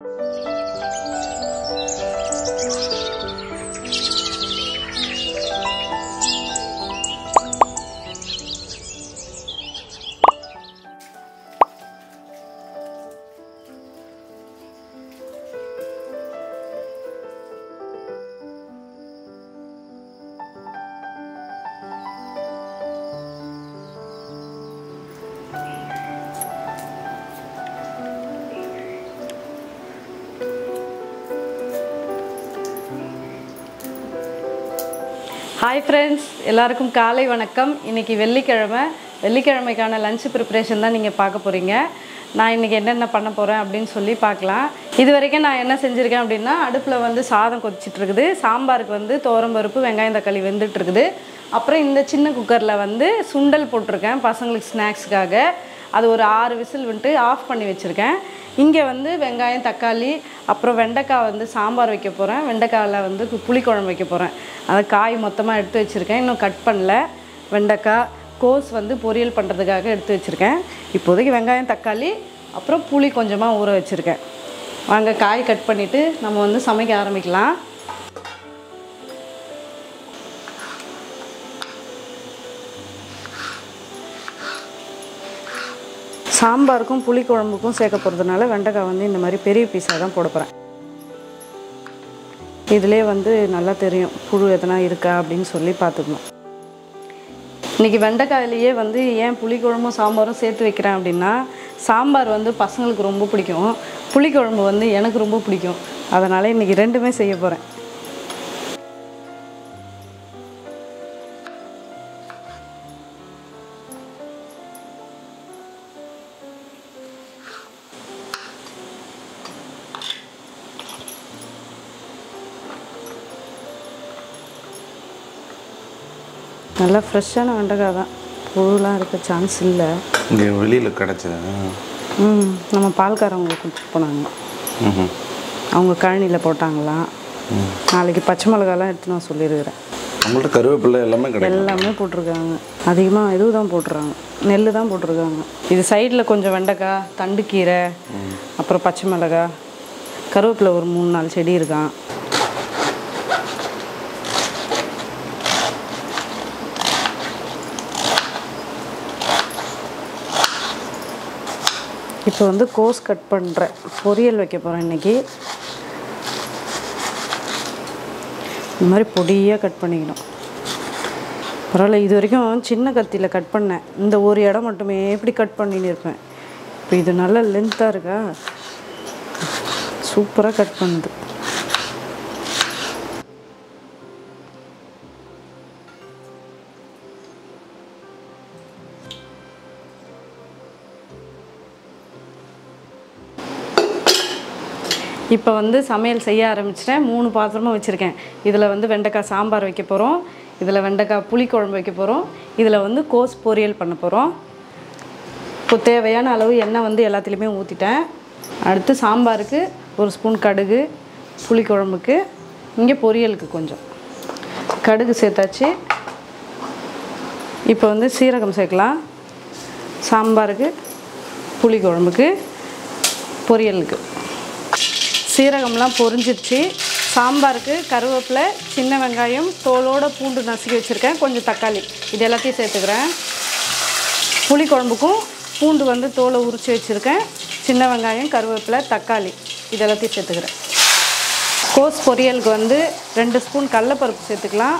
you. Hi friends எல்லாருக்கும் காலை வணக்கம். இன்னைக்கு வெள்ளிக்கிழமை. வெள்ளிக்கிழமைக்கான லஞ்ச் ப்ரிப்பரேஷன் தான் நீங்கள் பார்க்க போகிறீங்க நான் இன்றைக்கி என்னென்ன பண்ண போகிறேன் அப்படின்னு சொல்லி பார்க்கலாம். இது வரைக்கும் நான் என்ன செஞ்சுருக்கேன் அப்படின்னா அடுப்பில் வந்து சாதம் கொதிச்சிட்ருக்குது சாம்பாருக்கு வந்து பருப்பு வெங்காயம் தக்காளி வெந்துட்டுருக்குது அப்புறம் இந்த சின்ன குக்கரில் வந்து சுண்டல் போட்டிருக்கேன் பசங்களுக்கு ஸ்நாக்ஸுக்காக அது ஒரு ஆறு விசில் வந்துட்டு ஆஃப் பண்ணி வச்சுருக்கேன். இங்கே வந்து வெங்காயம் தக்காளி அப்புறம் வெண்டைக்காய் வந்து சாம்பார் வைக்க போகிறேன் வெண்டைக்காயில் வந்து புளிக்குழம்பு வைக்க போகிறேன் அதை காய் மொத்தமாக எடுத்து வச்சுருக்கேன். இன்னும் கட் பண்ணல. வெண்டைக்காய் கோஸ் வந்து பொரியல் பண்ணுறதுக்காக எடுத்து வச்சுருக்கேன். இப்போதைக்கு வெங்காயம் தக்காளி அப்புறம் புளி கொஞ்சமாக ஊற வச்சுருக்கேன். வாங்க காய் கட் பண்ணிவிட்டு நம்ம வந்து சமைக்க ஆரம்பிக்கலாம். சாம்பாருக்கும் புளிக்குழம்புக்கும் சேர்க்க போகிறதுனால வெண்டைக்காய் வந்து இந்த மாதிரி பெரிய பீஸாக தான் போட போகிறேன் இதிலே வந்து நல்லா தெரியும் புழு எதனா இருக்கா அப்படின்னு சொல்லி பார்த்துக்கணும். இன்றைக்கி வெண்டைக்காயிலேயே வந்து ஏன் புளிக்குழம்பும் சாம்பாரும் சேர்த்து வைக்கிறேன் அப்படின்னா சாம்பார் வந்து பசங்களுக்கு ரொம்ப பிடிக்கும். புளிக்குழம்பு வந்து எனக்கு ரொம்ப பிடிக்கும். அதனால் இன்றைக்கி ரெண்டுமே செய்ய போகிறேன் நல்லா ஃப்ரெஷ்ஷான வெண்டைக்காய் தான். புழுலாம் இருக்க சான்ஸ் இல்லை. இங்கே வெளியில் கிடச்சதா? ம் நம்ம பால்காரவங்களுக்கு கொடுத்துட்டு போனாங்க. அவங்க கழனியில் போட்டாங்களாம் நாளைக்கு பச்சை மிளகாலாம் எடுத்துன்னு வர சொல்லியிருக்கிறேன் நம்மள்ட்ட கருவேப்பிலை எல்லாமே கிடைக்கும். எல்லாமே போட்டிருக்காங்க. அதிகமாக இதுவும் தான் போட்டுருக்காங்க நெல் தான் போட்டிருக்காங்க. இது சைடில் கொஞ்சம் வெண்டைக்காய் தண்டுக்கீரை அப்புறம் பச்சை மிளகாய். கருவேப்பிலை ஒரு மூணு நாலு செடி இருக்கான். இப்போ வந்து கோஸ் கட் பண்ணுறேன் பொரியல் வைக்க போகிறேன் இன்றைக்கி இந்த மாதிரி பொடியாக கட் பண்ணிக்கணும். பரவாயில்ல இது வரைக்கும் சின்ன கத்தியில் கட் பண்ணேன். இந்த ஒரு இடம் மட்டுமே எப்படி கட் பண்ணின்னு இருப்பேன். இப்போ இது நல்லா லென்த்தாக இருக்கா? சூப்பராக கட் பண்ணுது. இப்போ வந்து சமையல் செய்ய ஆரம்பிச்சிட்டேன். மூணு பாத்திரமும் வச்சுருக்கேன். இதில் வந்து வெண்டைக்காய் சாம்பார் வைக்க போகிறோம் இதில் வெண்டைக்காய் புளிக்குழம்பு வைக்க போகிறோம் இதில் வந்து கோஸ் பொரியல் பண்ண போகிறோம் இப்போ தேவையான அளவு எண்ணெய் வந்து எல்லாத்துலேயுமே ஊற்றிட்டேன் அடுத்து சாம்பாருக்கு ஒரு ஸ்பூன் கடுகு புளிக்குழம்புக்கு இங்கே பொரியலுக்கு கொஞ்சம். கடுகு சேர்த்தாச்சு. இப்போ வந்து சீரகம் சேர்க்கலாம். சாம்பாருக்கு புளிக்குழம்புக்கு பொரியலுக்கு. சீரகம்லாம் பொரிஞ்சிருச்சு. சாம்பாருக்கு கருவேப்பிலை சின்ன வெங்காயம் தோலோட பூண்டு நசுக்கி வச்சுருக்கேன். கொஞ்சம் தக்காளி. இது எல்லாத்தையும் சேர்த்துக்கிறேன். புளி குழம்புக்கும் பூண்டு வந்து தோலை உரித்து வச்சுருக்கேன். சின்ன வெங்காயம் கருவேப்பிலை தக்காளி. இது எல்லாத்தையும் சேர்த்துக்கிறேன். கோஸ் பொரியலுக்கு வந்து ரெண்டு ஸ்பூன் கடலப்பருப்பு சேர்த்துக்கலாம்.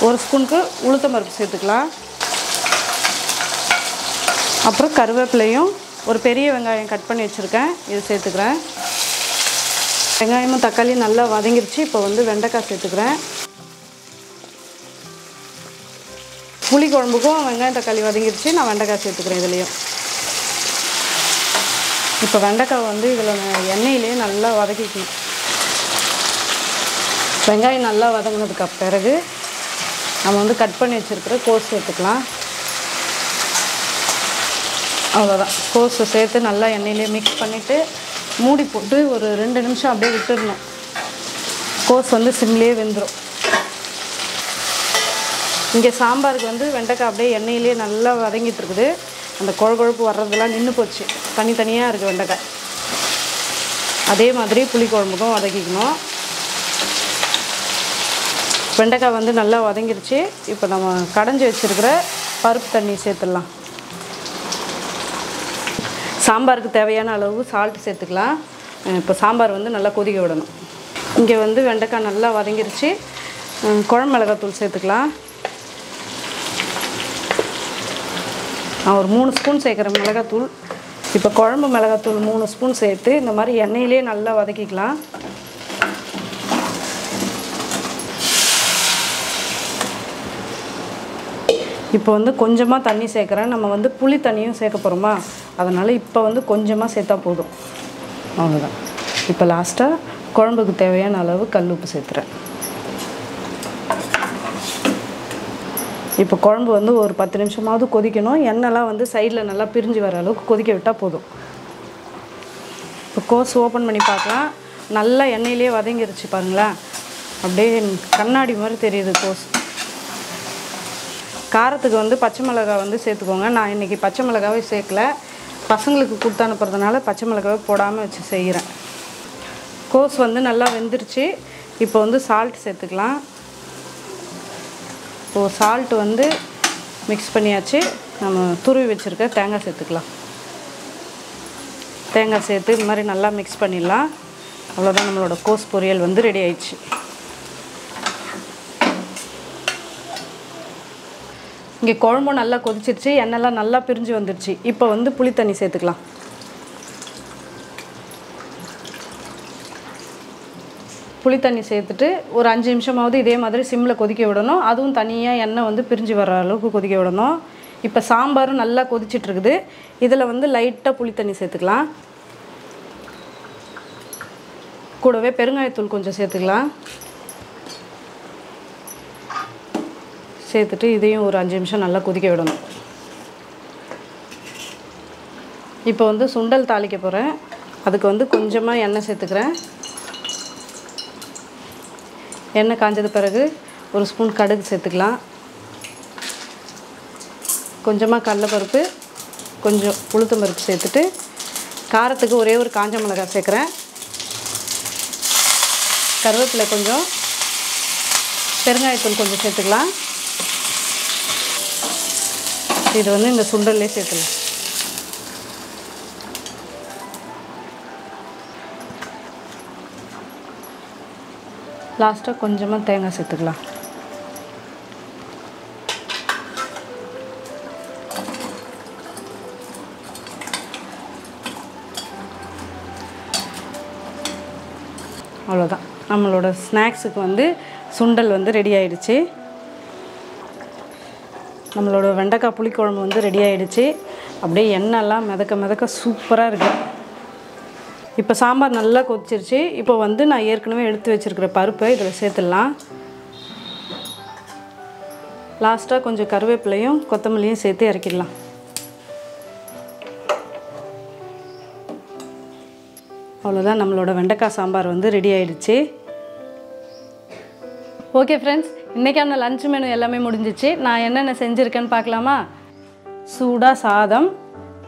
ஒரு ஸ்பூனுக்கு உளுத்தம்பருப்பு சேர்த்துக்கலாம். அப்புறம் கருவேப்பிலையும் ஒரு பெரிய வெங்காயம் கட் பண்ணி வச்சுருக்கேன். இது சேர்த்துக்கிறேன். வெங்காயமும் தக்காளியும் நல்லா வதங்கிருச்சு. இப்போ வந்து வெண்டைக்காய் சேர்த்துக்கிறேன். புளி குழம்புக்கும் வெங்காயம் தக்காளி வதங்கிருச்சு. நான் வெண்டைக்காய் சேர்த்துக்கிறேன் இதுலேயும். இப்போ வெண்டைக்காய் வந்து இதில் எண்ணெயிலே நல்லா வதக்கிக்கணும். வெங்காயம் நல்லா வதங்கினதுக்கு பிறகு நம்ம வந்து கட் பண்ணி வச்சுருக்கிற கோஸ் சேர்த்துக்கலாம். அவ்வளோதான் கோஸை சேர்த்து நல்லா எண்ணெயிலே மிக்ஸ் பண்ணிவிட்டு மூடி போட்டு ஒரு ரெண்டு நிமிஷம் அப்படியே விட்டுடணும் கோஸ் வந்து சிம்லேயே வெந்துடும் இங்கே சாம்பாருக்கு வந்து வெண்டைக்காய் அப்படியே எண்ணெயிலே நல்லா வதங்கிட்டு இருக்குது. அந்த குழ குழப்பு வர்றதெல்லாம் நின்று போச்சு. தனித்தனியாக இருக்குது வெண்டைக்காய். அதே மாதிரி புளிக்குழம்புக்கும் வதக்கிக்கணும். வெண்டைக்காய் வந்து நல்லா வதங்கிருச்சு. இப்போ நம்ம கடைஞ்சி வச்சுருக்கிற பருப்பு தண்ணி சேர்த்துடலாம். சாம்பாருக்கு தேவையான அளவு சால்ட் சேர்த்துக்கலாம். இப்போ சாம்பார் வந்து நல்லா கொதிக்க விடணும். இங்கே வந்து வெண்டைக்காய் நல்லா வதங்கிருச்சு. குழம்பு மிளகாத்தூள் சேர்த்துக்கலாம். நான் ஒரு மூணு ஸ்பூன் சேர்க்குறேன் மிளகாத்தூள். இப்போ குழம்பு மிளகாத்தூள் மூணு ஸ்பூன் சேர்த்து இந்த மாதிரி எண்ணெயிலே நல்லா வதக்கிக்கலாம். இப்போ வந்து கொஞ்சமாக தண்ணி சேர்க்குறேன். நம்ம வந்து புளி தண்ணியும் சேர்க்க போகிறோமா அதனால் இப்போ வந்து கொஞ்சமாக சேர்த்தா போதும். அவ்வளோதான் இப்போ லாஸ்ட்டாக குழம்புக்கு தேவையான அளவு கல் உப்பு சேர்த்துறேன். இப்போ குழம்பு வந்து ஒரு பத்து நிமிஷமாவது கொதிக்கணும். எண்ணெய்லாம் வந்து சைடில் நல்லா பிரிஞ்சு வர அளவுக்கு கொதிக்க விட்டால் போதும். இப்போ கோஸ் ஓப்பன் பண்ணி பார்க்கலாம். நல்லா எண்ணெயிலே வதங்கிருச்சு பாருங்களேன். அப்படியே கண்ணாடி மாதிரி தெரியுது கோஸ் காரத்துக்கு வந்து பச்சை மிளகா வந்து சேர்த்துக்கோங்க. நான் இன்றைக்கி பச்சை மிளகாவே சேர்க்கல. பசங்களுக்கு கொடுத்து அனுப்புறதுனால பச்சை மிளகாவை போடாமல் வச்சு செய்கிறேன் கோஸ் வந்து நல்லா வெந்துருச்சு. இப்போ வந்து சால்ட் சேர்த்துக்கலாம். இப்போ சால்ட் வந்து மிக்ஸ் பண்ணியாச்சு. நம்ம துருவி வச்சுருக்க தேங்காய் சேர்த்துக்கலாம். தேங்காய் சேர்த்து இது மாதிரி நல்லா மிக்ஸ் பண்ணிடலாம். அவ்வளோதான் நம்மளோட கோஸ் பொரியல் வந்து ரெடி ஆயிடுச்சு. இங்கே குழம்பும் நல்லா கொதிச்சிருச்சு எண்ணெய்லாம் நல்லா பிரிஞ்சு வந்துருச்சு. இப்போ வந்து புளி தண்ணி சேர்த்துக்கலாம். புளி தண்ணி சேர்த்துட்டு ஒரு அஞ்சு நிமிஷமாவது இதே மாதிரி சிம்மில் கொதிக்க விடணும். அதுவும் தனியாக எண்ணெய் வந்து பிரிஞ்சு வர அளவுக்கு கொதிக்க விடணும். இப்போ சாம்பாரும் நல்லா கொதிச்சிட்ருக்குது. இதில் வந்து லைட்டாக புளி தண்ணி சேர்த்துக்கலாம். கூடவே பெருங்காயத்தூள் கொஞ்சம் சேர்த்துக்கலாம். சேர்த்துட்டு இதையும் ஒரு அஞ்சு நிமிஷம் நல்லா கொதிக்க விடணும். இப்போ வந்து சுண்டல் தாளிக்க போகிறேன் அதுக்கு வந்து கொஞ்சமாக எண்ணெய் சேர்த்துக்கிறேன். எண்ணெய் காஞ்சது பிறகு ஒரு ஸ்பூன் கடுகு சேர்த்துக்கலாம். கொஞ்சமாக கடலைப்பருப்பு கொஞ்சம் உளுத்தம் பருப்பு சேர்த்துட்டு காரத்துக்கு ஒரே ஒரு காஞ்ச மிளகாய் சேர்க்குறேன். கருவேப்பிலை கொஞ்சம் பெருங்காயத்தூள் கொஞ்சம் சேர்த்துக்கலாம். இது வந்து இந்த சுண்டல்லே சேர்த்துலாம். லாஸ்ட்டாக கொஞ்சமாக தேங்காய் சேர்த்துக்கலாம். அவ்வளோதான். நம்மளோட ஸ்நாக்ஸுக்கு வந்து சுண்டல் வந்து ரெடி ஆயிடுச்சு. நம்மளோட வெண்டைக்காய் புளிக்குழம்பு வந்து ரெடி ஆகிடுச்சு அப்படியே எண்ணெய்லாம் மிதக்க மிதக்க சூப்பராக இருக்குது இப்போ சாம்பார் நல்லா கொதிச்சிருச்சு. இப்போ வந்து நான் ஏற்கனவே எடுத்து வச்சுருக்கிற பருப்பை இதில் சேர்த்துடலாம். லாஸ்ட்டாக கொஞ்சம் கருவேப்பிலையும் கொத்தமல்லியும் சேர்த்து இறக்கிடலாம். அவ்வளோதான் நம்மளோட வெண்டைக்காய் சாம்பார் வந்து ரெடி ஆயிடுச்சு. ஓகே ஃப்ரெண்ட்ஸ் இன்றைக்கான லஞ்ச் மெனு எல்லாமே முடிஞ்சிச்சு. நான் என்னென்ன செஞ்சுருக்கேன்னு பார்க்கலாமா? சூடாக சாதம்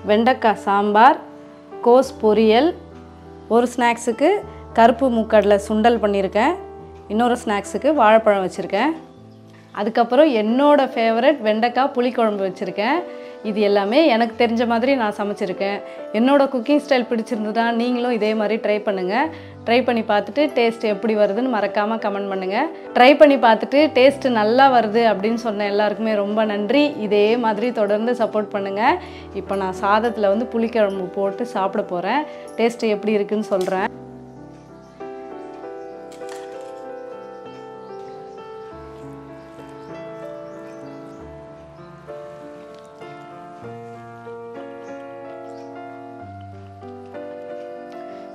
வெண்டைக்காய் சாம்பார் கோஸ் பொரியல் ஒரு ஸ்நாக்ஸுக்கு கருப்பு முக்கடலை சுண்டல் பண்ணியிருக்கேன். இன்னொரு ஸ்நாக்ஸுக்கு வாழைப்பழம் வச்சுருக்கேன். அதுக்கப்புறம் என்னோடய ஃபேவரட் வெண்டைக்காய் புளிக்குழம்பு வச்சுருக்கேன். இது எல்லாமே எனக்கு தெரிஞ்ச மாதிரி நான் சமைச்சிருக்கேன். என்னோடய குக்கிங் ஸ்டைல் பிடிச்சிருந்ததா நீங்களும் இதே மாதிரி ட்ரை பண்ணுங்கள் ட்ரை பண்ணி பார்த்துட்டு டேஸ்ட் எப்படி வருதுன்னு மறக்காமல் கமெண்ட் பண்ணுங்கள் ட்ரை பண்ணி பார்த்துட்டு டேஸ்ட் நல்லா வருது அப்படின்னு சொன்ன எல்லாருக்குமே ரொம்ப நன்றி. இதே மாதிரி தொடர்ந்து சப்போர்ட் பண்ணுங்கள் இப்போ நான் சாதத்தில் வந்து புளிக்குழம்பு போட்டு சாப்பிட போகிறேன் டேஸ்ட் எப்படி இருக்குன்னு சொல்கிறேன்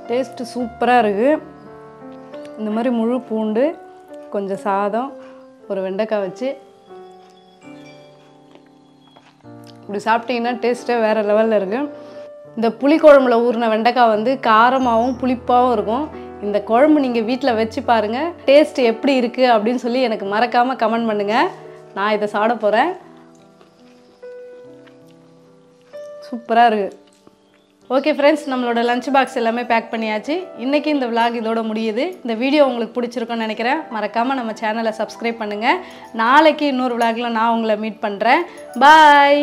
டேஸ்ட்டு சூப்பராக இருக்குது இந்த மாதிரி முழு பூண்டு கொஞ்சம் சாதம் ஒரு வெண்டைக்காய் வச்சு இப்படி சாப்பிட்டீங்கன்னா டேஸ்ட்டே வேறு லெவலில் இருக்குது இந்த புளிக்குழம்புல ஊறின வெண்டைக்காய் வந்து காரமாகவும் புளிப்பாகவும் இருக்கும். இந்த குழம்பு நீங்கள் வீட்டில் வச்சு பாருங்கள் டேஸ்ட் எப்படி இருக்குது அப்படின்னு சொல்லி எனக்கு மறக்காமல் கமெண்ட் பண்ணுங்கள் நான் இதை சாப்பிட போகிறேன் சூப்பராக இருக்குது ஓகே ஃப்ரெண்ட்ஸ் நம்மளோட லஞ்ச் பாக்ஸ் எல்லாமே பேக் பண்ணியாச்சு. இன்றைக்கி இந்த விலாக் இதோட முடியுது. இந்த வீடியோ உங்களுக்கு பிடிச்சிருக்கும்னு நினைக்கிறேன். மறக்காமல் நம்ம சேனலை சப்ஸ்கிரைப் பண்ணுங்கள் நாளைக்கு இன்னொரு விலாகில் நான் உங்களை மீட் பண்ணுறேன் பாய்